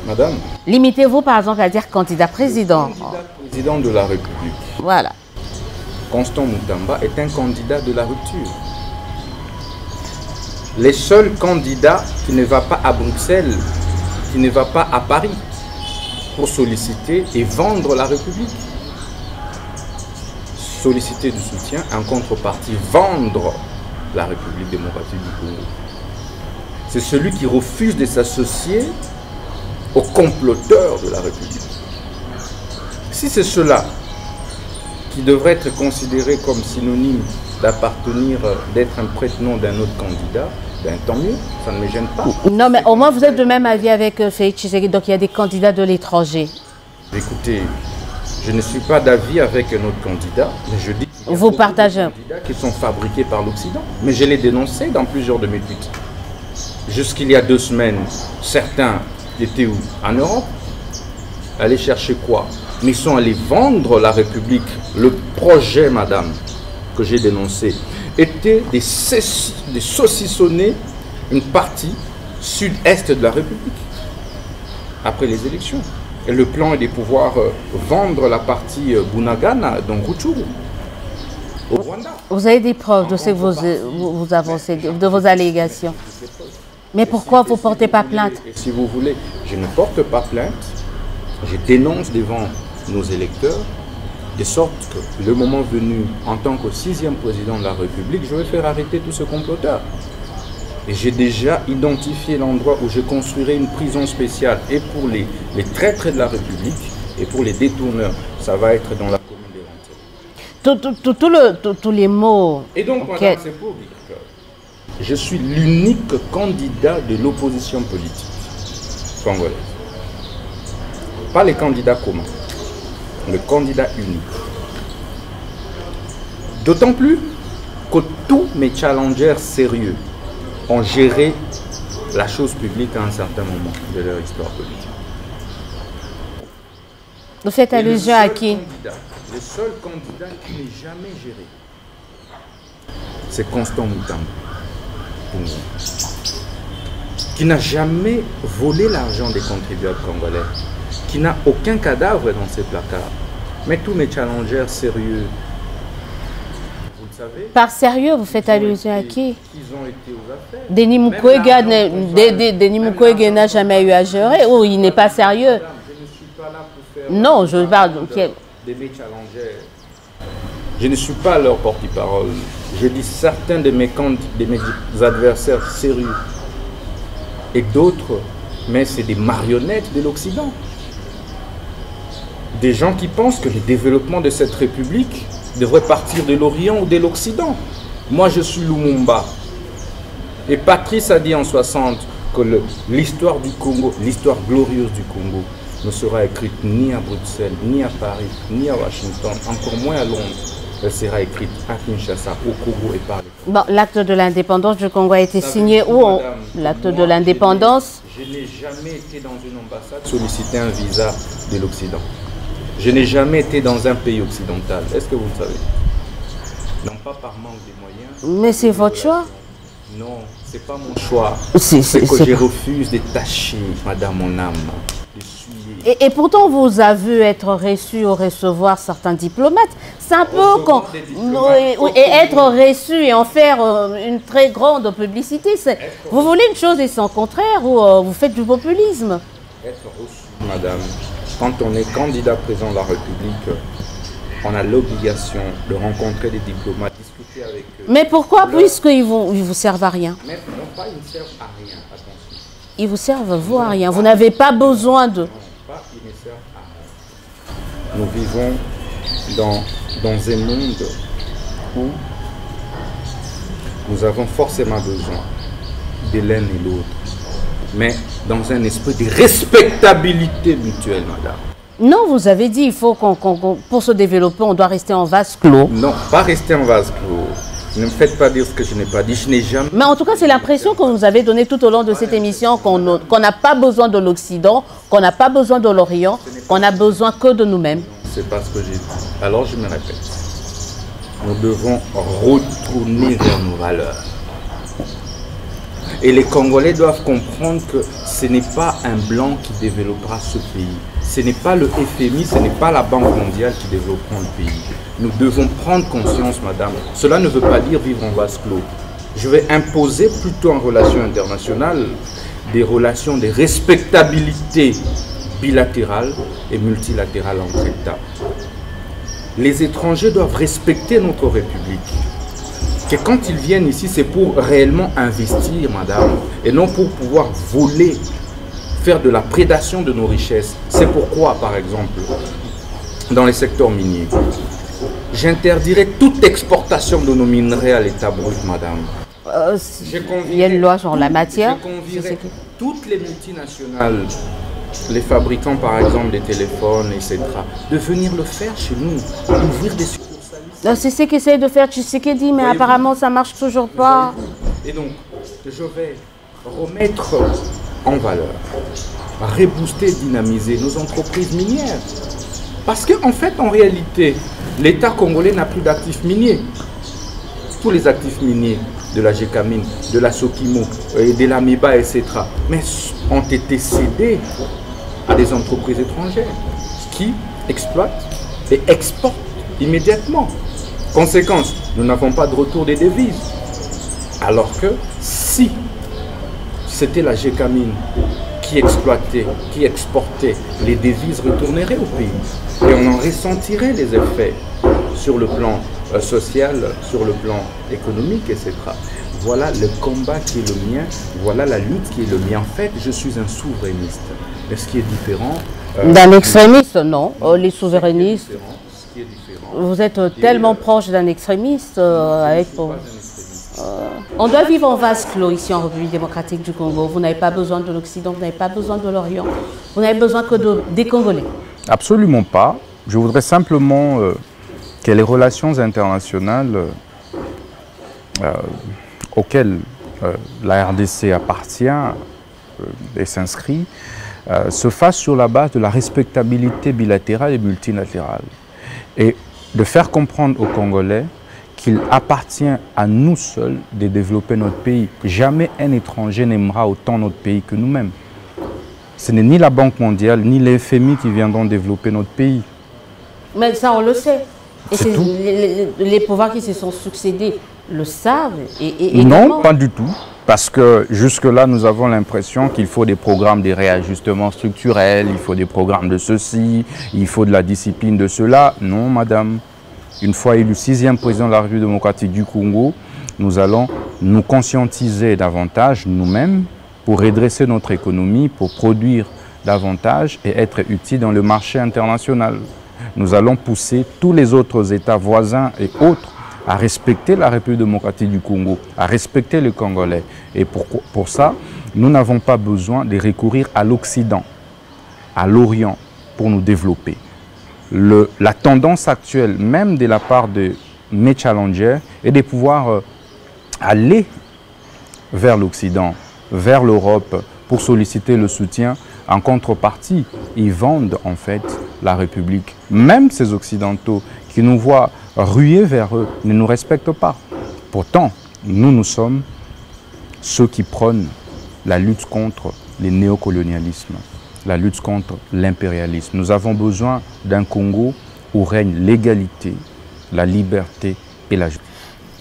Madame Limitez-vous par exemple à dire candidat président. Candidat président de la République. Voilà. Constant Moutamba est un candidat de la rupture. Les seuls candidats qui ne va pas à Bruxelles, qui ne va pas à Paris pour solliciter et vendre la République. Solliciter du soutien, en contrepartie, vendre la République démocratique du Congo. C'est celui qui refuse de s'associer aux comploteurs de la République. Si c'est cela qui devrait être considéré comme synonyme d'appartenir, d'être un prête-nom d'un autre candidat, ben, tant mieux, ça ne me gêne pas. Non, mais au moins vous êtes de même avis avec euh, Félix Tshisekedi, donc il y a des candidats de l'étranger. Écoutez, je ne suis pas d'avis avec un autre candidat, mais je dis qu'il y a Vous partagez. de candidats qui sont fabriqués par l'Occident. Mais je l'ai dénoncé dans plusieurs de mes tweets. Jusqu'il y a deux semaines, certains étaient où? En Europe. Aller chercher quoi? Mais ils sont allés vendre la République. Le projet, madame, que j'ai dénoncé, était des saucissonner une partie sud-est de la République après les élections. Et le plan est de pouvoir euh, vendre la partie euh, Bunagana, donc Rutshuru, au Rwanda. Vous avez des preuves de ce que vous, vous, vous avancez, de vos allégations. Mais pourquoi vous ne portez pas plainte si vous voulez, je ne porte pas plainte, je dénonce devant nos électeurs, de sorte que le moment venu, en tant que sixième président de la République, je vais faire arrêter tous ces comploteurs. Et j'ai déjà identifié l'endroit où je construirai une prison spéciale et pour les, les traîtres de la République et pour les détourneurs. Ça va être dans la commune des Rentiers. Tout- tout- tout- tout le- tout- Tous les mots. Et donc, Ok. madame, c'est pour dire que je suis l'unique candidat de l'opposition politique congolaise. Pas les candidats communs, le candidat unique. D'autant plus que tous mes challengers sérieux ont géré la chose publique à un certain moment de leur histoire politique. Vous faites allusion à qui? candidat- Le seul candidat qui n'est jamais géré, c'est Constant Moutambo. Qui n'a jamais volé l'argent des contribuables congolais. Qui n'a aucun cadavre dans ses placards. Mais tous mes challengers sérieux, vous le savez, Par sérieux, vous faites allusion à qui Ils ont été aux affaires. Denis Mukwege n'a jamais eu à gérer ou il n'est pas sérieux je ne suis pas là pour faire Non, je parle de mes challengers. Je ne suis pas leur porte-parole. Je dis certains de mes, cand- de mes adversaires sérieux et d'autres, mais c'est des marionnettes de l'Occident. Des gens qui pensent que le développement de cette république devrait partir de l'Orient ou de l'Occident. Moi, je suis Lumumba. Et Patrice a dit en 60 que l'histoire du Congo, l'histoire glorieuse du Congo, ne sera écrite ni à Bruxelles, ni à Paris, ni à Washington, encore moins à Londres. Elle sera écrite à Kinshasa, au Congo et par les Bon, l'acte de l'indépendance du Congo a été signé où? L'acte de l'indépendance? Je n'ai jamais été dans une ambassade solliciter un visa de l'Occident. Je n'ai jamais été dans un pays occidental. Est-ce que vous le savez? Non pas par manque de moyens. Mais c'est votre choix. Non, c'est pas mon choix. C'est- que je refuse de tâcher, madame mon âme. Et, et pourtant, vous a vu être reçu ou recevoir certains diplomates. C'est un peu au Et être reçu et en faire euh, une très grande publicité. Vous voulez une chose et son contraire ou euh, vous faites du populisme? Être reçu, madame, quand on est candidat président de la République, on a l'obligation de rencontrer des diplomates, discuter avec eux. Mais pourquoi Leur- Puisqu'ils vous, ils vous servent à rien. Mais non pas, ils ne servent à rien, attention. Ils vous servent vous à rien. Vous n'avez pas besoin de. Non, pas ils ne servent à rien. Nous vivons dans, dans un monde où nous avons forcément besoin de l'un et l'autre, mais dans un esprit de respectabilité mutuelle, madame. Non, vous avez dit, il faut qu'on, pour se développer, on doit rester en vase clos. Non, pas rester en vase clos. Ne me faites pas dire ce que je n'ai pas dit. Je n'ai jamais. Mais en tout cas, c'est l'impression que vous avez donnée tout au long de cette émission qu'on n'a pas besoin de l'Occident, qu'on n'a pas besoin de l'Orient, qu'on n'a besoin que de nous-mêmes. C'est pas ce que j'ai dit. Alors je me répète. Nous devons retourner vers nos valeurs. Et les Congolais doivent comprendre que ce n'est pas un blanc qui développera ce pays. Ce n'est pas le FMI, ce n'est pas la Banque mondiale qui développeront le pays. Nous devons prendre conscience, madame. Cela ne veut pas dire vivre en vase clos. Je vais imposer plutôt en relations internationales des relations de respectabilité bilatérale et multilatérale entre États. Les étrangers doivent respecter notre République que quand ils viennent ici, c'est pour réellement investir, madame, et non pour pouvoir voler, faire de la prédation de nos richesses. C'est pourquoi, par exemple, dans les secteurs miniers, j'interdirai toute exportation de nos minerais à l'état brut, madame. Euh, il y a une loi sur la matière. Je convierai toutes les multinationales, les fabricants par exemple des téléphones, etc., de venir le faire chez nous, d'ouvrir des. C'est ce qu'essaye de faire dit, mais apparemment ça marche toujours pas. Et donc, je vais remettre en valeur, rebooster, dynamiser nos entreprises minières. Parce qu'en en fait, en réalité, l'État congolais n'a plus d'actifs miniers. Tous les actifs miniers de la GECAMINE, de la Sokimo, et de la MIBA, etc., mais ont été cédés à des entreprises étrangères qui exploitent et exportent immédiatement. Conséquence, nous n'avons pas de retour des devises. Alors que si c'était la GECAMINE qui exploitait, qui exportait, les devises retourneraient au pays. Et on en ressentirait les effets sur le plan euh, social, sur le plan économique, etc. Voilà le combat qui est le mien, voilà la lutte qui est le mien. En fait, je suis un souverainiste. Mais ce qui est différent... Euh, d'un extrémiste, non. Euh, les souverainistes... Vous êtes tellement proche d'un extrémiste avec... on doit vivre en vase clos ici en République démocratique du Congo. Vous n'avez pas besoin de l'Occident, vous n'avez pas besoin de l'Orient. Vous n'avez besoin que de, des Congolais. Absolument pas. Je voudrais simplement que les relations internationales euh, auxquelles euh, la RDC appartient euh, et s'inscrit se fassent sur la base de la respectabilité bilatérale et multilatérale. Et de faire comprendre aux Congolais qu'il appartient à nous seuls de développer notre pays. Jamais un étranger n'aimera autant notre pays que nous-mêmes. Ce n'est ni la Banque mondiale, ni les FMI qui viendront développer notre pays. Mais ça, on le sait. Et les, pouvoirs qui se sont succédés le savent et, Non, pas du tout. Parce que jusque-là, nous avons l'impression qu'il faut des programmes de réajustement structurel, il faut des programmes de ceci, il faut de la discipline de cela. Non, madame. Une fois élu sixième président de la République démocratique du Congo, nous allons nous conscientiser davantage nous-mêmes pour redresser notre économie, pour produire davantage et être utile dans le marché international nous allons pousser tous les autres États voisins et autres à respecter la République démocratique du Congo, à respecter les Congolais. Et pour, pour ça, nous n'avons pas besoin de recourir à l'Occident, à l'Orient, pour nous développer. La tendance actuelle, même de la part de mes challengers, est de pouvoir euh, aller vers l'Occident, vers l'Europe, pour solliciter le soutien. En contrepartie, ils vendent en fait la République. Même ces Occidentaux qui nous voient ruer vers eux ne nous respectent pas. Pourtant, nous, nous sommes ceux qui prônent la lutte contre les néocolonialismes, la lutte contre l'impérialisme. Nous avons besoin d'un Congo où règne l'égalité, la liberté et la justice.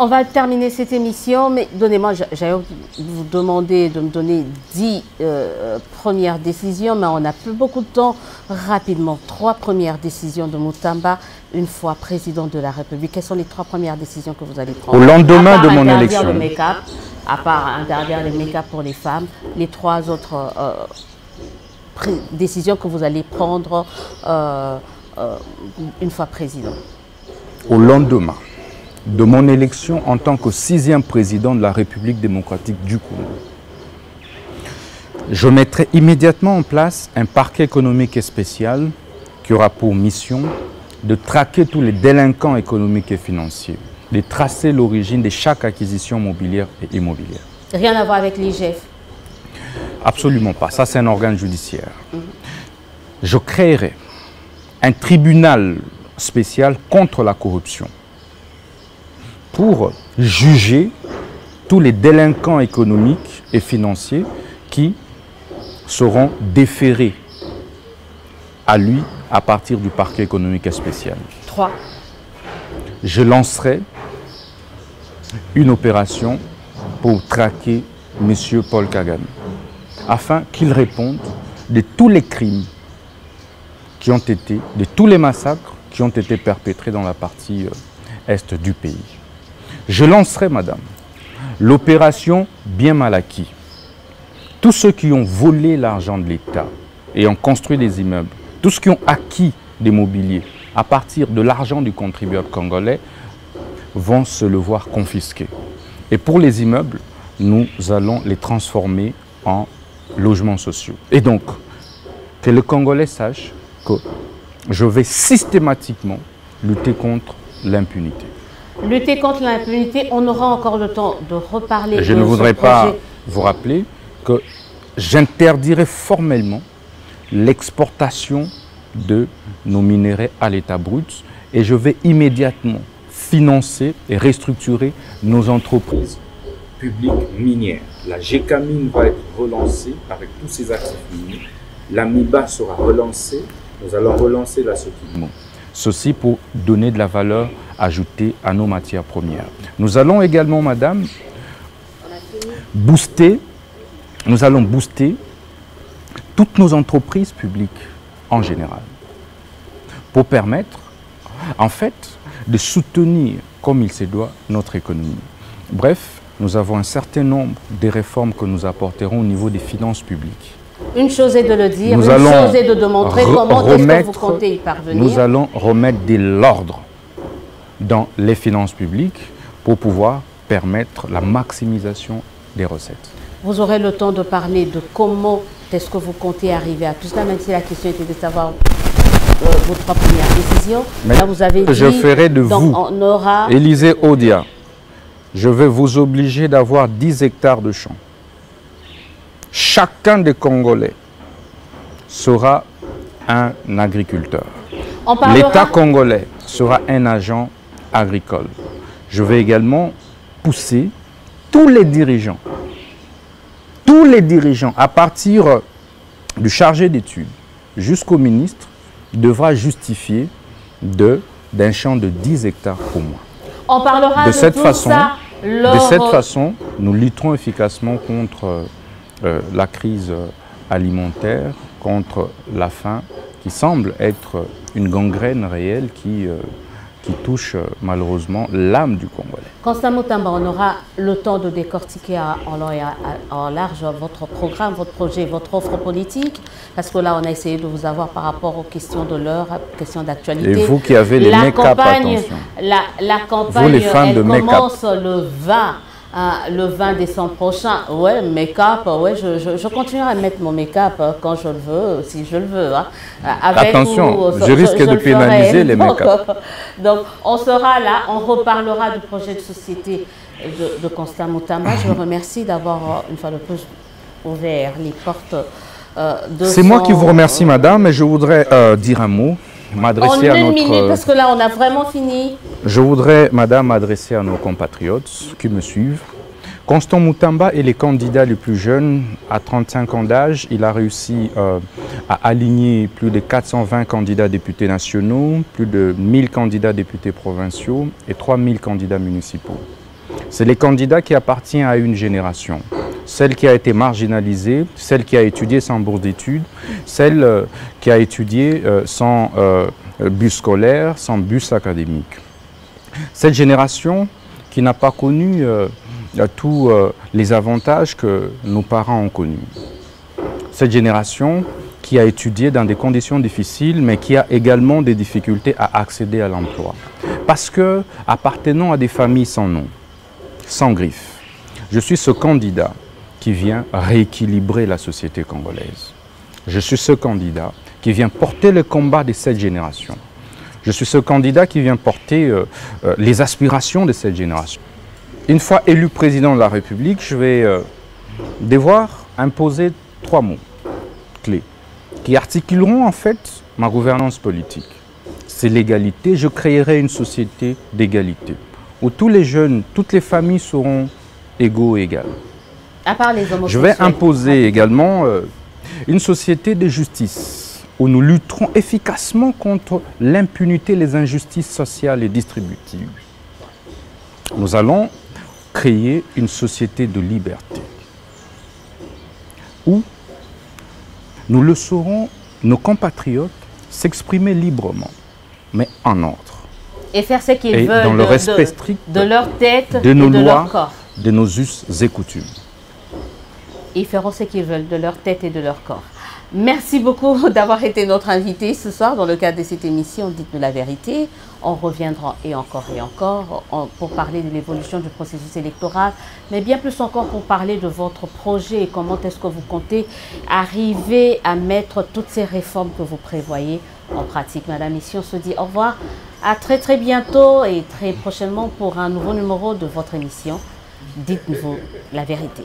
On va terminer cette émission, mais donnez-moi, j'allais vous demander de me donner dix euh, premières décisions, mais on n'a plus beaucoup de temps. Rapidement, trois premières décisions de Moutamba, une fois président de la République. Quelles sont les trois premières décisions que vous allez prendre? Au lendemain de mon élection. Le à part interdire les make-up pour les femmes, les trois autres euh, décisions que vous allez prendre euh, une fois président. Au lendemain de mon élection en tant que sixième président de la République démocratique du Congo. Je mettrai immédiatement en place un parquet économique et spécial qui aura pour mission de traquer tous les délinquants économiques et financiers, de tracer l'origine de chaque acquisition mobilière et immobilière. Rien à voir avec l'IGF Absolument pas. Ça, c'est un organe judiciaire. Je créerai un tribunal spécial contre la corruption pour juger tous les délinquants économiques et financiers qui seront déférés à lui à partir du parquet économique et spécial. 3. Je lancerai une opération pour traquer M. Paul Kagame afin qu'il réponde de tous les crimes qui ont été, de tous les massacres qui ont été perpétrés dans la partie euh, est du pays. Je lancerai, madame, l'opération bien mal acquis. Tous ceux qui ont volé l'argent de l'État et ont construit des immeubles, tous ceux qui ont acquis des mobiliers à partir de l'argent du contribuable congolais, vont se le voir confisquer. Et pour les immeubles, nous allons les transformer en logements sociaux. Et donc, que le Congolais sache que je vais systématiquement lutter contre l'impunité. Lutter contre l'impunité, on aura encore le temps de reparler. Je de ne voudrais pas projet. vous rappeler que j'interdirai formellement l'exportation de nos minéraux à l'état brut et je vais immédiatement financer et restructurer nos entreprises. publique minière. La GECAMINE va être relancée avec tous ses actifs miniers. L'AMIBA sera relancée. Nous allons relancer la SOTIMO. Ceci pour donner de la valeur ajoutée à nos matières premières. Nous allons également, madame, booster, nous allons booster toutes nos entreprises publiques en général pour permettre, en fait, de soutenir comme il se doit notre économie. Bref, nous avons un certain nombre de réformes que nous apporterons au niveau des finances publiques. Une chose est de le dire, Nous une chose est de démontrer re- comment est-ce que vous comptez y parvenir. Nous allons remettre de l'ordre dans les finances publiques pour pouvoir permettre la maximisation des recettes. Vous aurez le temps de parler de comment est-ce que vous comptez arriver à tout cela, même si la question était de savoir euh, vos trois premières décisions. Mais Là, vous avez dit, je ferai de donc, vous, on aura Élisée Odia, je vais vous obliger d'avoir 10 hectares de champs. Chacun des Congolais sera un agriculteur. parlera- L'État congolais sera un agent agricole. Je vais également pousser tous les dirigeants, tous les dirigeants, à partir du chargé d'études jusqu'au ministre, devra justifier d'un champ de 10 hectares pour moi. on parlera De cette façon, ça lors, De cette façon, nous lutterons efficacement contre euh, la crise euh, alimentaire, contre la faim, qui semble être une gangrène réelle qui, euh, qui touche euh, malheureusement l'âme du Congolais. Constant Moutamba, on aura le temps de décortiquer en long et à- à- en large votre programme, votre projet, votre offre politique, parce que là, on a essayé de vous avoir par rapport aux questions de l'heure, aux questions d'actualité. Et vous qui avez les la make-up, campagne, attention. la, la campagne, Vous, les fans elle de commence le 20. Hein, le 20 décembre prochain, ouais, make-up, ouais, je, je, je continuerai à mettre mon make-up euh, quand je le veux, si je le veux. hein. Euh, Avec Attention, ou- je risque de le pénaliser les make-up. donc, on sera là, on reparlera du projet de société de, de Constant Moutamba. Je vous remercie d'avoir, euh, une fois de plus, ouvert les portes euh, de C'est moi qui vous remercie, madame, et je voudrais euh, dire un mot, m'adresser à une notre... minute, euh, parce que là, on a vraiment fini. Je voudrais, madame, m'adresser à nos compatriotes qui me suivent. Constant Moutamba est le candidat le plus jeune, à 35 ans d'âge. Il a réussi euh, à aligner plus de 420 candidats députés nationaux, plus de 1000 candidats députés provinciaux et 3000 candidats municipaux. C'est les candidats qui appartiennent à une génération. Celle qui a été marginalisée, celle qui a étudié sans bourse d'études, celle euh, qui a étudié euh, sans euh, bus scolaire, sans bus académique. Cette génération qui n'a pas connu tous les avantages que nos parents ont connus. Cette génération qui a étudié dans des conditions difficiles, mais qui a également des difficultés à accéder à l'emploi. Parce que, appartenant à des familles sans nom, sans griffes, je suis ce candidat qui vient rééquilibrer la société congolaise. Je suis ce candidat qui vient porter le combat de cette génération. Je suis ce candidat qui vient porter euh, euh, les aspirations de cette génération. Une fois élu président de la République, je vais euh, devoir imposer trois mots clés qui articuleront en fait ma gouvernance politique. C'est l'égalité. Je créerai une société d'égalité où tous les jeunes, toutes les familles seront égaux et égales. À part les Je vais imposer également euh, une société de justice où nous lutterons efficacement contre l'impunité, les injustices sociales et distributives. Nous allons créer une société de liberté où nous laisserons nos compatriotes s'exprimer librement, mais en ordre, Et faire ce qu'ils et veulent dans le de- respect de, strict de leur tête de et nos de leur lois, corps. de nos us et coutumes. Ils feront ce qu'ils veulent de leur tête et de leur corps. Merci beaucoup d'avoir été notre invité ce soir dans le cadre de cette émission Dites-nous la vérité. On reviendra et encore et encore pour parler de l'évolution du processus électoral, mais bien plus encore pour parler de votre projet et comment est-ce que vous comptez arriver à mettre toutes ces réformes que vous prévoyez en pratique. Madame, ici on se dit au revoir, à très très bientôt et très prochainement pour un nouveau numéro de votre émission Dites-nous la vérité.